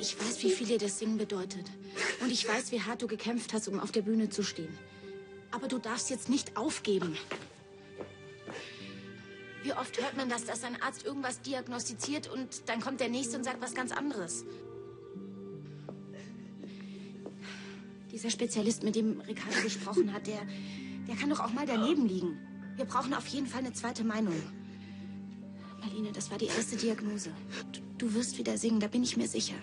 ich weiß, wie viel dir das Singen bedeutet. Und ich weiß, wie hart du gekämpft hast, um auf der Bühne zu stehen. Aber du darfst jetzt nicht aufgeben. Wie oft hört man das, dass ein Arzt irgendwas diagnostiziert und dann kommt der Nächste und sagt was ganz anderes? Dieser Spezialist, mit dem Ricardo gesprochen hat, der, der kann doch auch mal daneben liegen. Wir brauchen auf jeden Fall eine zweite Meinung. Marlene, das war die erste Diagnose. Du, du wirst wieder singen, da bin ich mir sicher.